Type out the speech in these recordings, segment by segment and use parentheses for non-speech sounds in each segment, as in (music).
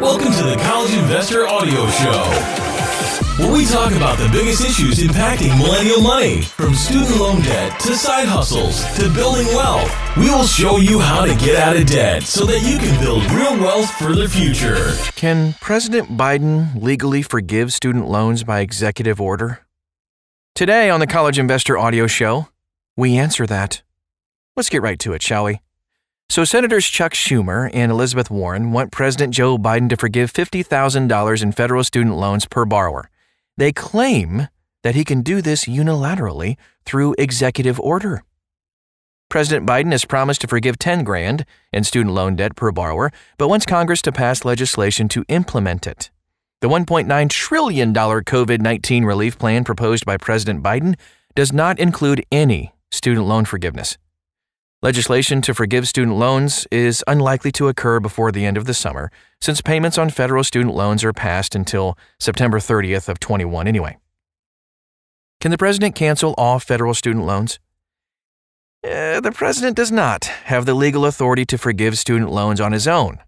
Welcome to the College Investor Audio Show, where we talk about the biggest issues impacting millennial money, from student loan debt to side hustles to building wealth. We will show you how to get out of debt so that you can build real wealth for the future. Can President Biden legally forgive student loans by executive order? Today on the College Investor Audio Show, we answer that. Let's get right to it, shall we? So, Senators Chuck Schumer and Elizabeth Warren want President Joe Biden to forgive $50,000 in federal student loans per borrower. They claim that he can do this unilaterally through executive order. President Biden has promised to forgive 10 grand in student loan debt per borrower, but wants Congress to pass legislation to implement it. The $1.9 trillion COVID 19 relief plan proposed by President Biden does not include any student loan forgiveness. Legislation to forgive student loans is unlikely to occur before the end of the summer, since payments on federal student loans are passed until September 30th of 21 anyway. Can the president cancel all federal student loans? Uh, the president does not have the legal authority to forgive student loans on his own.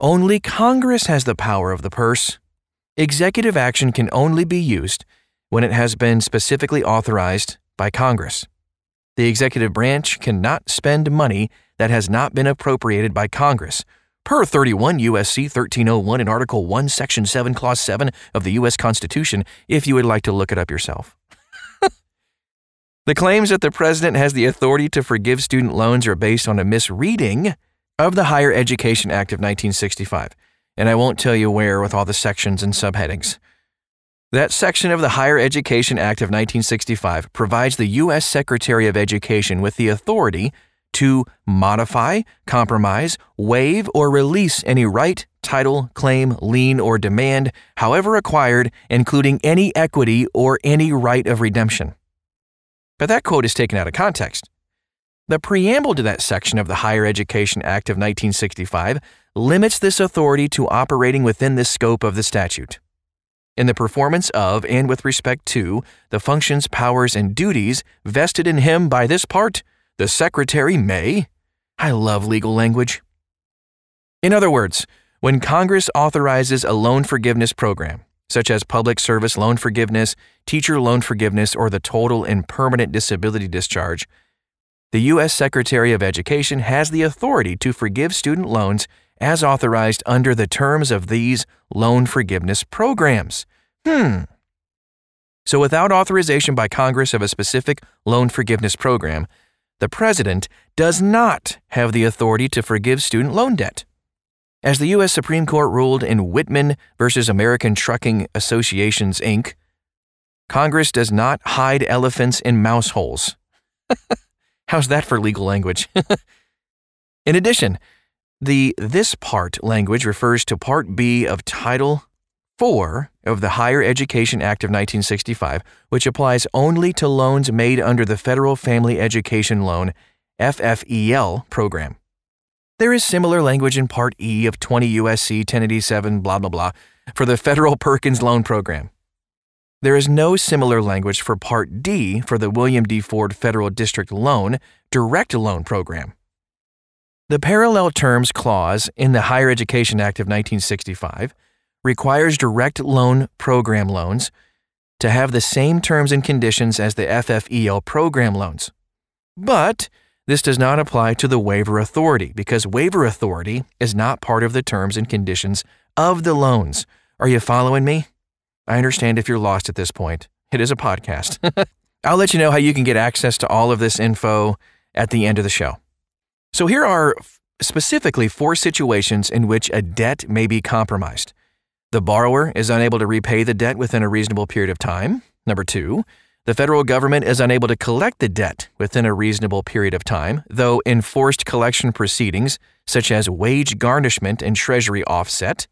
Only Congress has the power of the purse. Executive action can only be used when it has been specifically authorized by Congress. The executive branch cannot spend money that has not been appropriated by Congress, per 31 U.S.C. 1301 in Article 1, Section 7, Clause 7 of the U.S. Constitution, if you would like to look it up yourself. (laughs) the claims that the president has the authority to forgive student loans are based on a misreading of the Higher Education Act of 1965, and I won't tell you where with all the sections and subheadings. That section of the Higher Education Act of 1965 provides the U.S. Secretary of Education with the authority to modify, compromise, waive, or release any right, title, claim, lien, or demand, however acquired, including any equity or any right of redemption. But that quote is taken out of context. The preamble to that section of the Higher Education Act of 1965 limits this authority to operating within the scope of the statute in the performance of and with respect to the functions, powers, and duties vested in him by this part, the Secretary may. I love legal language. In other words, when Congress authorizes a loan forgiveness program, such as public service loan forgiveness, teacher loan forgiveness, or the total and permanent disability discharge, the U.S. Secretary of Education has the authority to forgive student loans as authorized under the terms of these loan forgiveness programs. Hmm. So, without authorization by Congress of a specific loan forgiveness program, the President does not have the authority to forgive student loan debt. As the U.S. Supreme Court ruled in Whitman v. American Trucking Associations, Inc., Congress does not hide elephants in mouse holes. (laughs) How's that for legal language? (laughs) in addition, the this part language refers to Part B of Title 4 of the Higher Education Act of 1965, which applies only to loans made under the Federal Family Education Loan FFEL program. There is similar language in Part E of 20 USC 1087 blah blah blah for the Federal Perkins Loan Program. There is no similar language for Part D for the William D. Ford Federal District Loan Direct Loan Program. The Parallel Terms Clause in the Higher Education Act of 1965 requires direct loan program loans to have the same terms and conditions as the FFEL program loans. But this does not apply to the waiver authority because waiver authority is not part of the terms and conditions of the loans. Are you following me? I understand if you're lost at this point. It is a podcast. (laughs) I'll let you know how you can get access to all of this info at the end of the show. So, here are specifically four situations in which a debt may be compromised. The borrower is unable to repay the debt within a reasonable period of time. Number two, the federal government is unable to collect the debt within a reasonable period of time, though enforced collection proceedings, such as wage garnishment and treasury offset,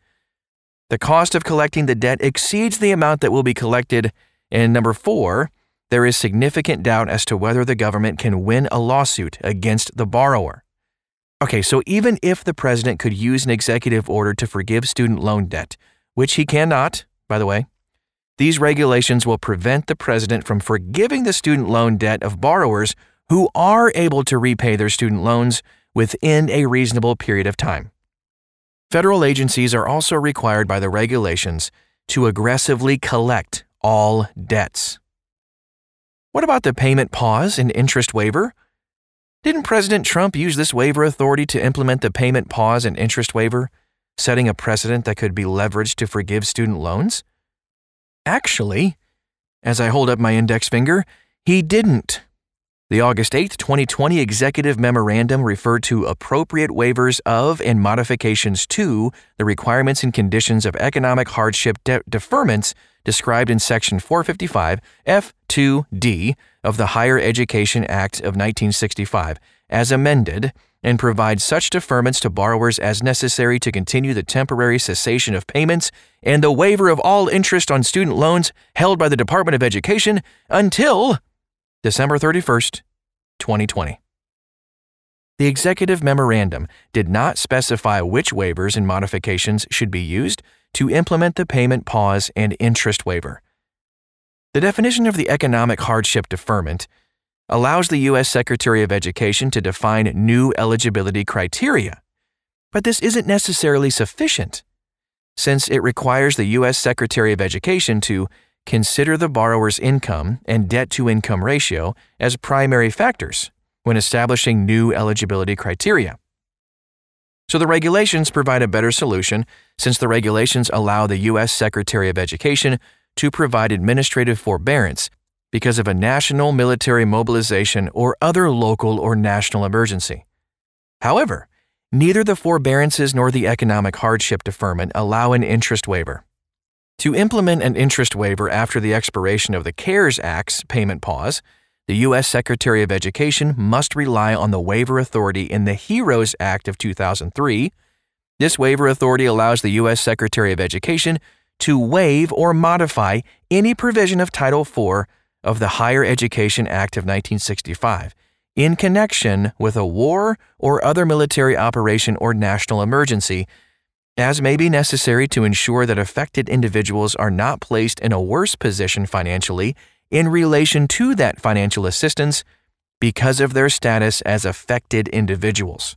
the cost of collecting the debt exceeds the amount that will be collected. And number four, there is significant doubt as to whether the government can win a lawsuit against the borrower. Okay, so even if the president could use an executive order to forgive student loan debt, which he cannot, by the way, these regulations will prevent the president from forgiving the student loan debt of borrowers who are able to repay their student loans within a reasonable period of time. Federal agencies are also required by the regulations to aggressively collect all debts. What about the payment pause and interest waiver? Didn't President Trump use this waiver authority to implement the payment pause and interest waiver, setting a precedent that could be leveraged to forgive student loans? Actually, as I hold up my index finger, he didn't. The August 8, 2020 Executive Memorandum referred to appropriate waivers of and modifications to the requirements and conditions of economic hardship de- deferments described in Section 455 F2D of the Higher Education Act of 1965, as amended, and provide such deferments to borrowers as necessary to continue the temporary cessation of payments and the waiver of all interest on student loans held by the Department of Education until December 31st, 2020. The executive memorandum did not specify which waivers and modifications should be used to implement the payment pause and interest waiver. The definition of the economic hardship deferment allows the U.S. Secretary of Education to define new eligibility criteria, but this isn't necessarily sufficient, since it requires the U.S. Secretary of Education to consider the borrower's income and debt to income ratio as primary factors when establishing new eligibility criteria. So the regulations provide a better solution since the regulations allow the U.S. Secretary of Education to provide administrative forbearance because of a national military mobilization or other local or national emergency. However, neither the forbearances nor the economic hardship deferment allow an interest waiver. To implement an interest waiver after the expiration of the CARES Act's payment pause, the U.S. Secretary of Education must rely on the waiver authority in the HEROES Act of 2003. This waiver authority allows the U.S. Secretary of Education to waive or modify any provision of Title IV of the Higher Education Act of 1965 in connection with a war or other military operation or national emergency, as may be necessary to ensure that affected individuals are not placed in a worse position financially in relation to that financial assistance because of their status as affected individuals.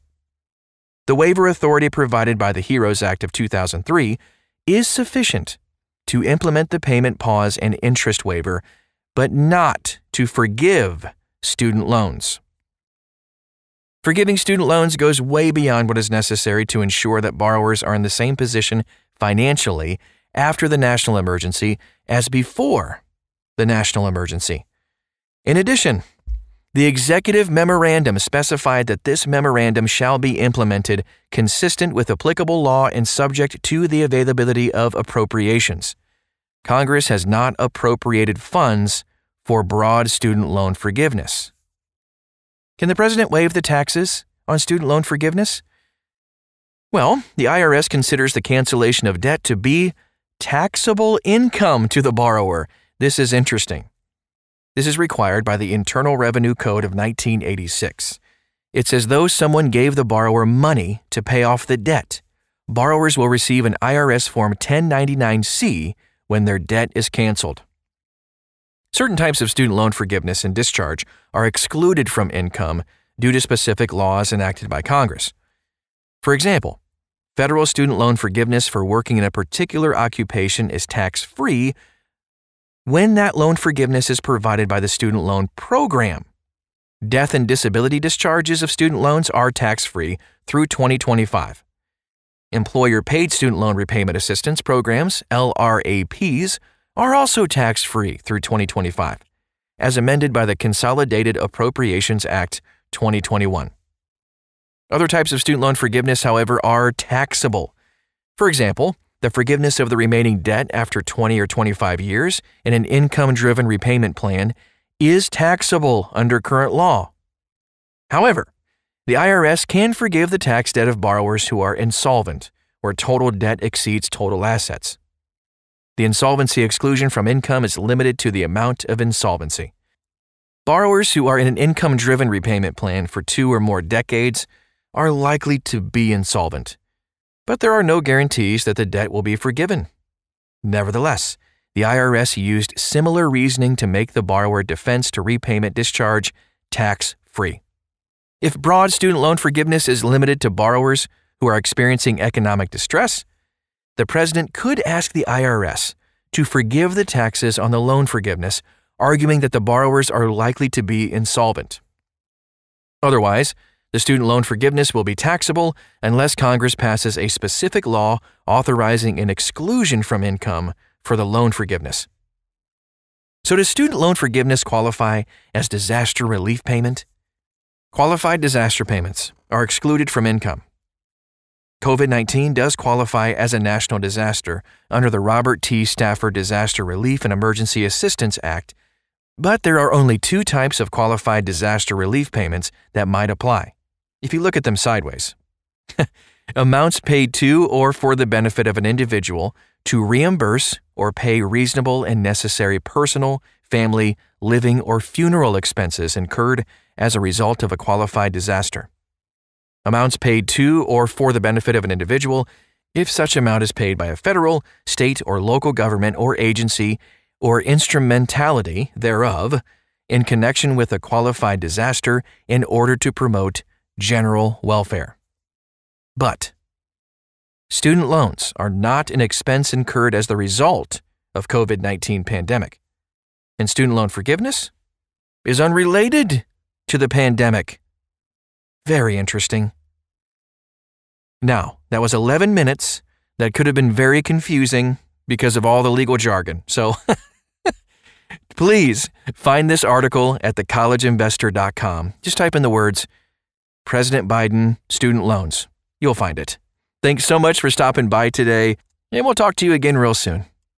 The waiver authority provided by the HEROES Act of 2003 is sufficient to implement the payment pause and interest waiver, but not to forgive student loans. Forgiving student loans goes way beyond what is necessary to ensure that borrowers are in the same position financially after the national emergency as before the national emergency. In addition, the executive memorandum specified that this memorandum shall be implemented consistent with applicable law and subject to the availability of appropriations. Congress has not appropriated funds for broad student loan forgiveness. Can the president waive the taxes on student loan forgiveness? Well, the IRS considers the cancellation of debt to be taxable income to the borrower this is interesting. This is required by the Internal Revenue Code of 1986. It's as though someone gave the borrower money to pay off the debt. Borrowers will receive an IRS Form 1099-C when their debt is canceled. Certain types of student loan forgiveness and discharge are excluded from income due to specific laws enacted by Congress. For example, federal student loan forgiveness for working in a particular occupation is tax free when that loan forgiveness is provided by the student loan program. Death and disability discharges of student loans are tax free through 2025. Employer paid student loan repayment assistance programs, LRAPs, are also tax free through 2025, as amended by the Consolidated Appropriations Act 2021. Other types of student loan forgiveness, however, are taxable. For example, the forgiveness of the remaining debt after 20 or 25 years in an income driven repayment plan is taxable under current law. However, the IRS can forgive the tax debt of borrowers who are insolvent, where total debt exceeds total assets. The insolvency exclusion from income is limited to the amount of insolvency. Borrowers who are in an income driven repayment plan for two or more decades are likely to be insolvent but there are no guarantees that the debt will be forgiven. Nevertheless, the IRS used similar reasoning to make the borrower defense to repayment discharge tax free. If broad student loan forgiveness is limited to borrowers who are experiencing economic distress, the president could ask the IRS to forgive the taxes on the loan forgiveness, arguing that the borrowers are likely to be insolvent. Otherwise, the student loan forgiveness will be taxable unless Congress passes a specific law authorizing an exclusion from income for the loan forgiveness. So, does student loan forgiveness qualify as disaster relief payment? Qualified disaster payments are excluded from income. COVID 19 does qualify as a national disaster under the Robert T. Stafford Disaster Relief and Emergency Assistance Act, but there are only two types of qualified disaster relief payments that might apply if you look at them sideways. (laughs) Amounts paid to or for the benefit of an individual to reimburse or pay reasonable and necessary personal, family, living, or funeral expenses incurred as a result of a qualified disaster. Amounts paid to or for the benefit of an individual if such amount is paid by a federal, state, or local government or agency or instrumentality thereof in connection with a qualified disaster in order to promote general welfare. But student loans are not an expense incurred as the result of COVID-19 pandemic. And student loan forgiveness is unrelated to the pandemic. Very interesting. Now, that was 11 minutes that could have been very confusing because of all the legal jargon. So (laughs) please find this article at thecollegeinvestor.com. Just type in the words President Biden student loans. You'll find it. Thanks so much for stopping by today, and we'll talk to you again real soon.